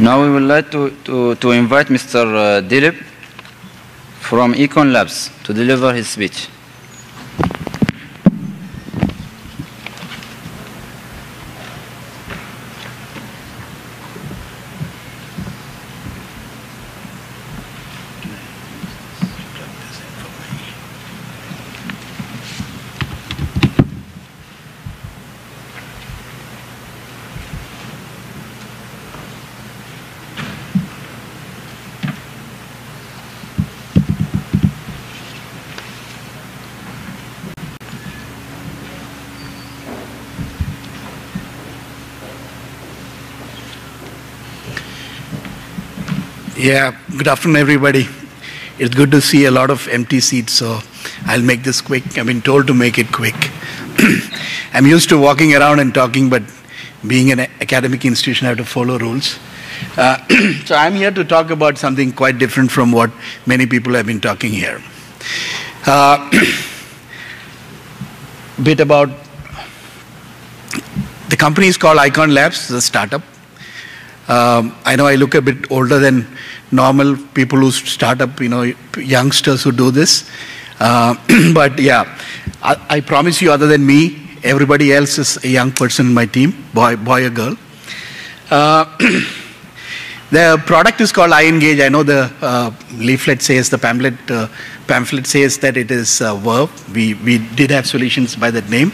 Now we would like to, to, to invite Mr. uh, Dilip from Aikon Labs to deliver his speech. Yeah, good afternoon, everybody. It's good to see a lot of empty seats, so I'll make this quick. I've been told to make it quick. I'm used to walking around and talking, but being an academic institution, I have to follow rules. Uh, so I'm here to talk about something quite different from what many people have been talking here. Uh, bit about the company is called Aikon Labs, a startup. Um, I know I look a bit older than normal people who start up, you know, youngsters who do this. Uh, but yeah, I, I, promise you, other than me, everybody else is a young person in my team, boy, boy or girl. Uh, the product is called iEngage. I know the uh, leaflet says, the pamphlet, uh, pamphlet says that it is uh, Verve. We, we did have solutions by that name.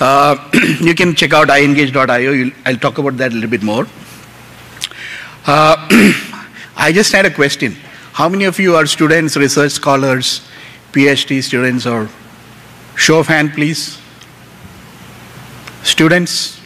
Uh, you can check out iengage.io. I'll talk about that a little bit more. Uh, I just had a question. How many of you are students, research scholars, PhD students, or show of hand, please? Students?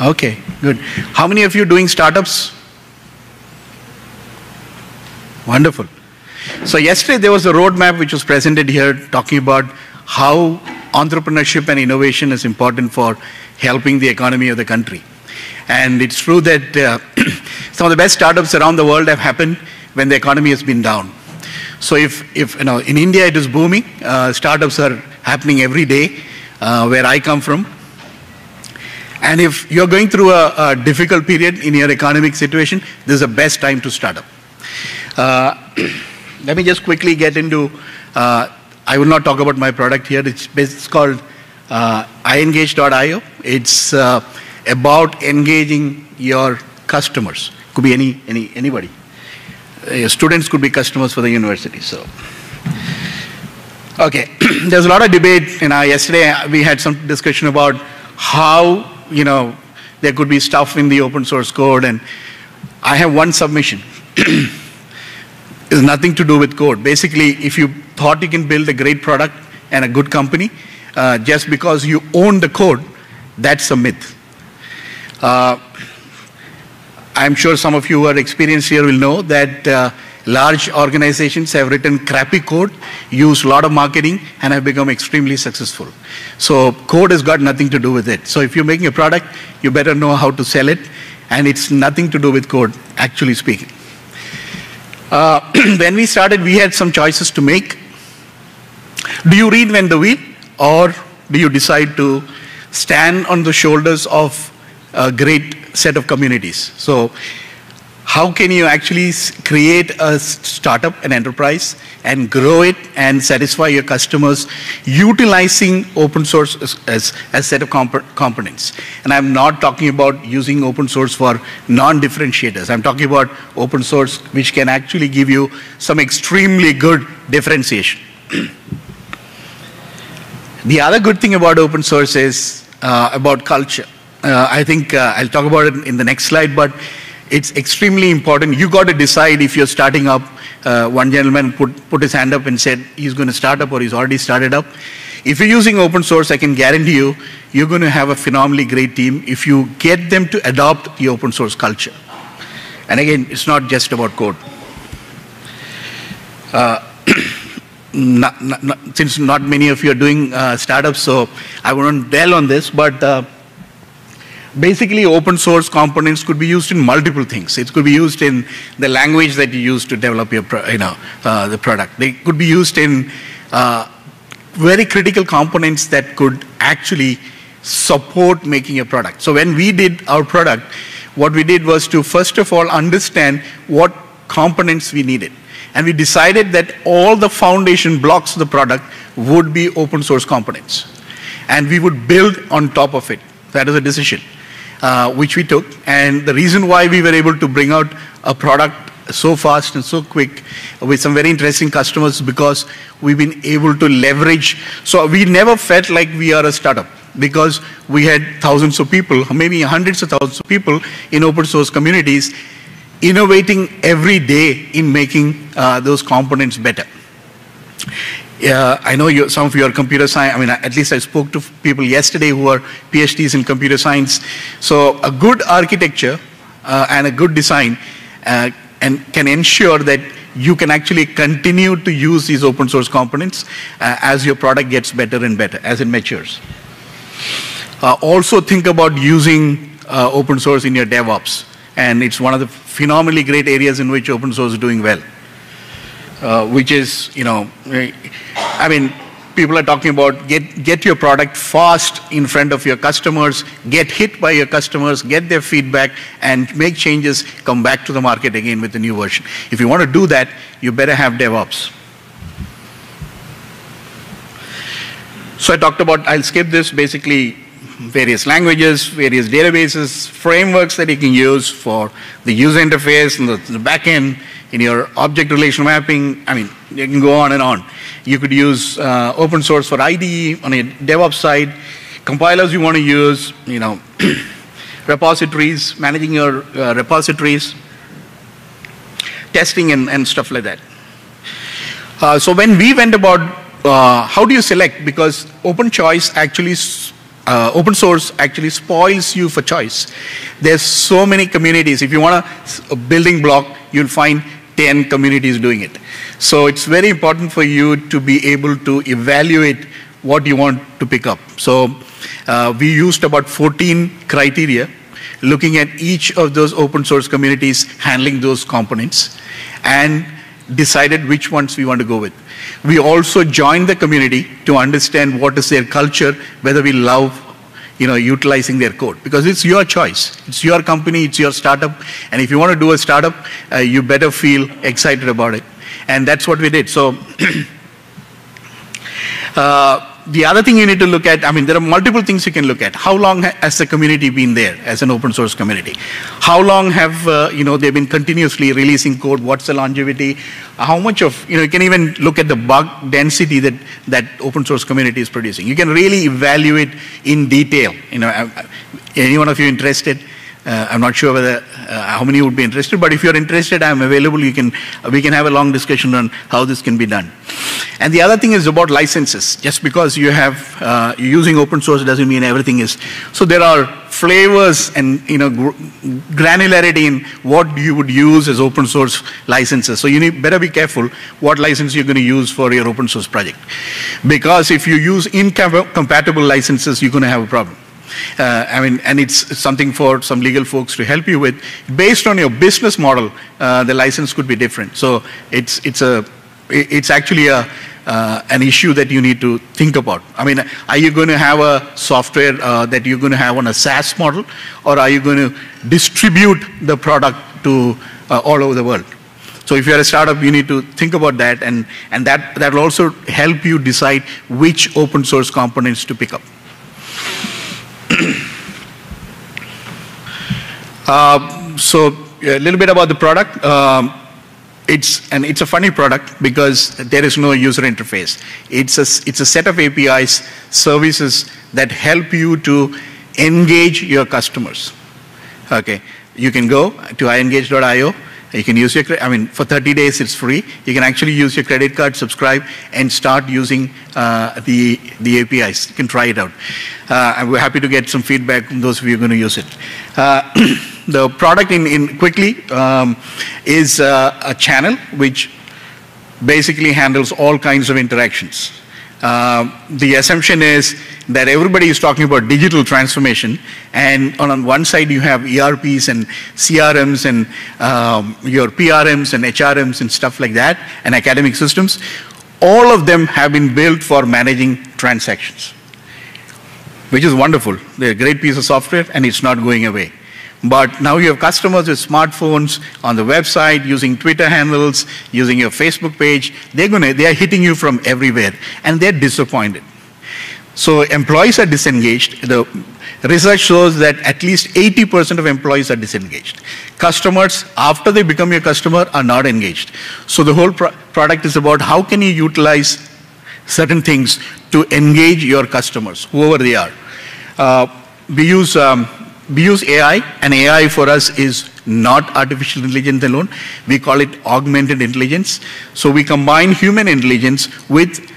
Okay, good. How many of you doing startups? Wonderful. So yesterday there was a roadmap which was presented here talking about how entrepreneurship and innovation is important for helping the economy of the country. And it's true that uh, some of the best startups around the world have happened when the economy has been down. So if, if you know, in India it is booming, uh, startups are happening every day uh, where I come from. And if you're going through a, a, difficult period in your economic situation, this is the best time to start up. Uh, let me just quickly get into, uh, I will not talk about my product here. It's, it's called uh, iengage.io. It's about engaging your customers. Could be any, any anybody. Uh, students could be customers for the university. So, okay, there's a lot of debate. You know, yesterday we had some discussion about how you know there could be stuff in the open source code, and I have one submission. it's nothing to do with code. Basically, if you thought you can build a great product and a good company, uh, just because you own the code, that's a myth. Uh, I'm sure some of you who are experienced here will know that uh, large organizations have written crappy code, used a lot of marketing, and have become extremely successful. So code has got nothing to do with it. So if you're making a product, you better know how to sell it, and it's nothing to do with code, actually speaking. Uh, when we started, we had some choices to make. Do you reinvent the wheel, or do you decide to stand on the shoulders of a great set of communities. So how can you actually create a startup, an enterprise, and grow it and satisfy your customers utilizing open source as, a set of comp components? And I'm not talking about using open source for non-differentiators. I'm talking about open source which can actually give you some extremely good differentiation. the other good thing about open source is uh, about culture. Uh, I think uh, I'll talk about it in the next slide, but it's extremely important. You got to decide if you're starting up. Uh, one gentleman put, put his hand up and said he's going to start up or he's already started up. If you're using open source, I can guarantee you, you're going to have a phenomenally great team if you get them to adopt the open source culture. And again, it's not just about code. Uh, not, not, not, since not many of you are doing uh, startups, so I won't dwell on this, but uh, basically open source components could be used in multiple things. It could be used in the language that you use to develop your, you know, uh, the product. They could be used in uh, very critical components that could actually support making a product. So when we did our product, what we did was to first of all understand what components we needed. And we decided that all the foundation blocks of the product would be open source components. And we would build on top of it. That is a decision uh, which we took. And the reason why we were able to bring out a product so fast and so quick with some very interesting customers because we've been able to leverage. So we never felt like we are a startup because we had thousands of people, maybe hundreds of thousands of people in open source communities innovating every day in making uh, those components better. I know you, some of you are computer science. I mean, at least I spoke to people yesterday who are PhDs in computer science. So a good architecture uh, and a good design uh, and can ensure that you can actually continue to use these open source components uh, as your product gets better and better, as it matures. Uh, also think about using uh, open source in your DevOps. And it's one of the phenomenally great areas in which open source is doing well. Uh, which is, you know, I mean, people are talking about get, get your product fast in front of your customers, get hit by your customers, get their feedback, and make changes, come back to the market again with a new version. If you want to do that, you better have DevOps. So I talked about, I'll skip this, basically various languages, various databases, frameworks that you can use for the user interface and the, the backend, in your object relational mapping. I mean, you can go on and on. You could use uh, open source for IDE on a DevOps side, compilers you want to use, you know, repositories, managing your uh, repositories, testing and, and stuff like that. Uh, so when we went about uh, how do you select? Because open choice actually uh, open source actually spoils you for choice. There's so many communities. If you want a, a building block, you'll find 10 communities doing it. So it's very important for you to be able to evaluate what you want to pick up. So uh, we used about 14 criteria looking at each of those open source communities handling those components and decided which ones we want to go with. We also joined the community to understand what is their culture, whether we love you know, utilizing their code because it's your choice. It's your company, it's your startup. And if you want to do a startup, uh, you better feel excited about it. And that's what we did. So, uh, the other thing you need to look at, I mean, there are multiple things you can look at. How long has the community been there as an open source community? How long have, uh, you know, they've been continuously releasing code? What's the longevity? How much of, you know, you can even look at the bug density that, that open source community is producing. You can really evaluate in detail. You know, uh, uh, any one of you interested? Uh, I'm not sure whether uh, how many would be interested, but if you're interested, I'm available. You can we can have a long discussion on how this can be done. And the other thing is about licenses. Just because you have uh, you're using open source doesn't mean everything is. So there are flavors and you know gr granularity in what you would use as open source licenses. So you need better be careful what license you're going to use for your open source project, because if you use incompatible licenses, you're going to have a problem. Uh, I mean, and it's something for some legal folks to help you with. Based on your business model, uh, the license could be different. So it's it's a it's actually a uh, an issue that you need to think about. I mean, are you going to have a software uh, that you're going to have on a SaaS model, or are you going to distribute the product to uh, all over the world? So if you're a startup, you need to think about that, and, and that, that will also help you decide which open source components to pick up. Uh, so a little bit about the product. Um, it's and it's a funny product because there is no user interface. It's a it's a set of APIs services that help you to engage your customers. Okay, you can go to iengage.io. You can use your, I mean, for 30 days it's free. You can actually use your credit card, subscribe, and start using uh, the, the APIs. You can try it out. Uh, we're happy to get some feedback from those of you who are going to use it. Uh, the product in, in quickly um, is uh, a channel which basically handles all kinds of interactions. Uh, the assumption is that everybody is talking about digital transformation, and on one side you have ERPs and CRMs and um, your PRMs and HRMs and stuff like that, and academic systems. All of them have been built for managing transactions. which is wonderful. They're a great piece of software and it's not going away. But now you have customers with smartphones on the website using Twitter handles, using your Facebook page. They're gonna, they are hitting you from everywhere and they're disappointed. So employees are disengaged. The research shows that at least 80% of employees are disengaged. Customers, after they become your customer, are not engaged. So the whole pro product is about how can you utilize certain things to engage your customers, whoever they are. Uh, we use um, we use AI, and AI for us is not artificial intelligence alone. We call it augmented intelligence. So we combine human intelligence with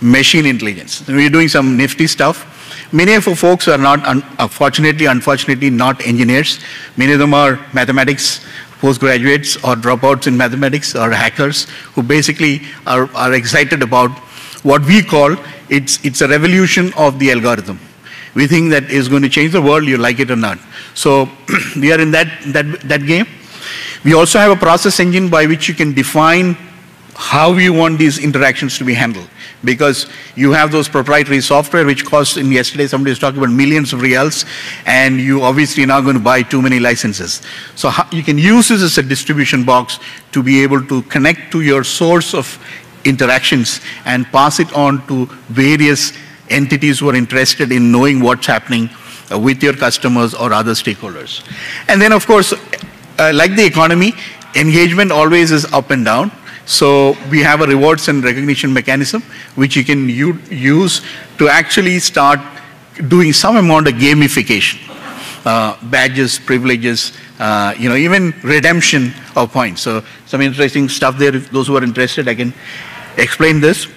machine intelligence. we're doing some nifty stuff. Many of our folks are not, un uh, fortunately, unfortunately, not engineers. Many of them are mathematics postgraduates or dropouts in mathematics or hackers who basically are, are excited about what we call it's, it's a revolution of the algorithm. We think that is going to change the world, you like it or not. So we are in that, that, that game. We also have a process engine by which you can define how you want these interactions to be handled. Because you have those proprietary software which costs, in yesterday somebody was talking about millions of reals, and you obviously are not going to buy too many licenses. So you can use this as a distribution box to be able to connect to your source of interactions and pass it on to various entities who are interested in knowing what's happening uh, with your customers or other stakeholders. And then of course, uh, like the economy, engagement always is up and down. So we have a rewards and recognition mechanism which you can use to actually start doing some amount of gamification. Uh, badges, privileges, uh, you know, even redemption of points. So some interesting stuff there. If those who are interested, I can explain this.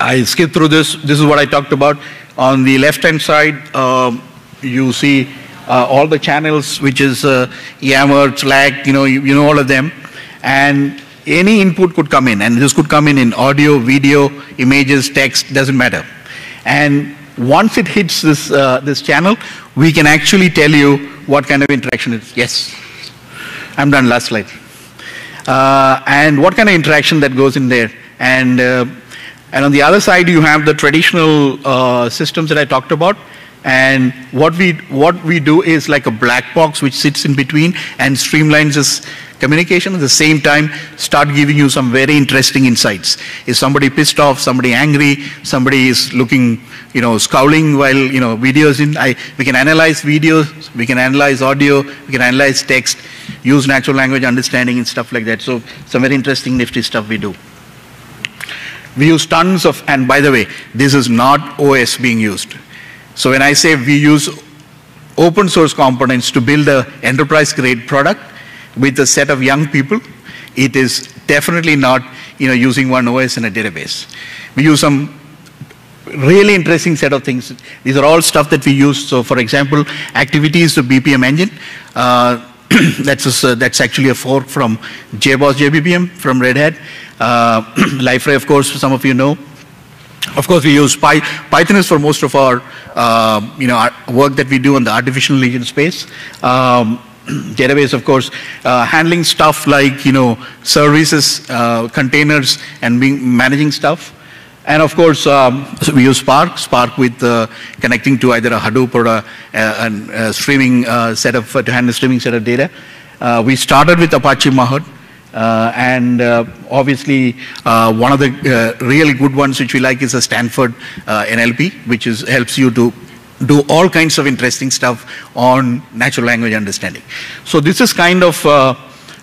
I skip through this. This is what I talked about. On the left-hand side, um, you see uh, all the channels, which is uh, Yammer, Slack, you know, you, you know all of them. And any input could come in, and this could come in in audio, video, images, text, doesn't matter. And once it hits this, uh, this channel, we can actually tell you what kind of interaction it is. Yes. I'm done, last slide. Uh, and what kind of interaction that goes in there. And, uh, and on the other side, you have the traditional uh, systems that I talked about. And what we, what we do is like a black box which sits in between and streamlines this communication at the same time start giving you some very interesting insights. Is somebody pissed off, somebody angry, somebody is looking, you know, scowling while, you know, videos in, I, we can analyze videos, we can analyze audio, we can analyze text, use natural language understanding and stuff like that. So some very interesting nifty stuff we do. We use tons of, and by the way, this is not OS being used. So when I say we use open source components to build a enterprise grade product, with a set of young people, it is definitely not you know, using one OS in a database. We use some really interesting set of things. These are all stuff that we use. So for example, Activiti, the BPM engine, uh, that's, a, that's actually a fork from JBoss JBPM from Red Hat. Uh, Liferay, of course, some of you know. Of course, we use Py Python is for most of our, uh, you know, our work that we do in the artificial intelligence space. Um, database, of course, uh, handling stuff like, you know, services, uh, containers, and being, managing stuff. And of course, um, so we use Spark, Spark with uh, connecting to either a Hadoop or a, a, a streaming uh, setup to handle streaming set of data. Uh, we started with Apache Mahout. Uh, and uh, obviously, uh, one of the really good ones which we like is a Stanford NLP, which is, helps you to do all kinds of interesting stuff on natural language understanding. So this is kind of,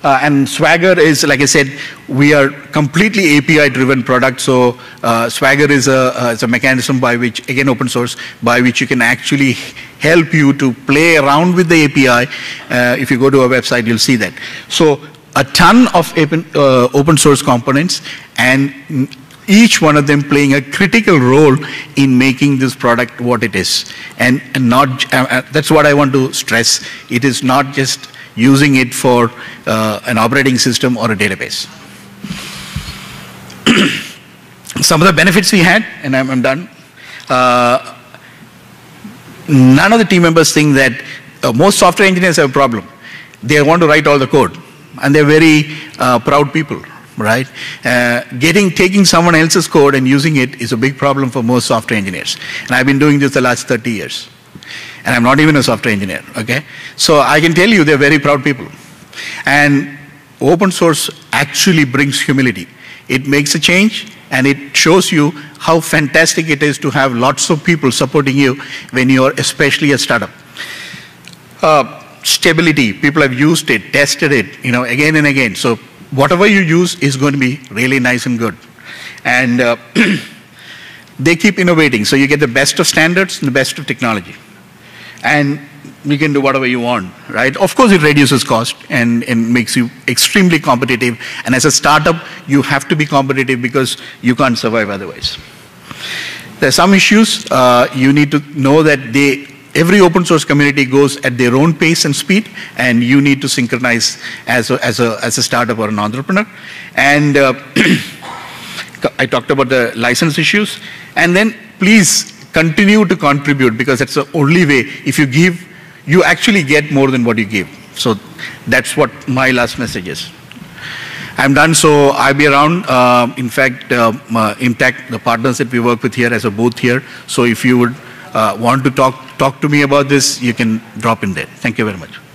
uh, and Swagger is, like I said, we are completely API-driven product. So uh, Swagger is a, uh, is a mechanism by which, again, open source, by which you can actually help you to play around with the API. Uh, if you go to our website, you'll see that. So a ton of open, uh, open source components and each one of them playing a critical role in making this product what it is. And, and not, uh, that's what I want to stress. It is not just using it for uh, an operating system or a database. Some of the benefits we had, and I'm, I'm done. Uh, none of the team members think that uh, most software engineers have a problem. They want to write all the code, and they're very uh, proud people right? Uh, getting, taking someone else's code and using it is a big problem for most software engineers. And I've been doing this the last 30 years. And I'm not even a software engineer, okay? So I can tell you they're very proud people. And open source actually brings humility. It makes a change and it shows you how fantastic it is to have lots of people supporting you when you're especially a startup. Uh, stability, people have used it, tested it, you know, again and again. So whatever you use is going to be really nice and good. And uh, they keep innovating, so you get the best of standards and the best of technology. And you can do whatever you want, right? Of course, it reduces cost and, and makes you extremely competitive. And as a startup, you have to be competitive because you can't survive otherwise. There are some issues. Uh, you need to know that they, every open source community goes at their own pace and speed, and you need to synchronize as a, as a, as a startup or an entrepreneur. And uh, I talked about the license issues. And then please continue to contribute because that's the only way. If you give, you actually get more than what you give. So that's what my last message is. I'm done, so I'll be around. Uh, in fact, uh, Impact, the partners that we work with here, as a booth here. So if you would uh, want to talk talk to me about this, you can drop in there. Thank you very much.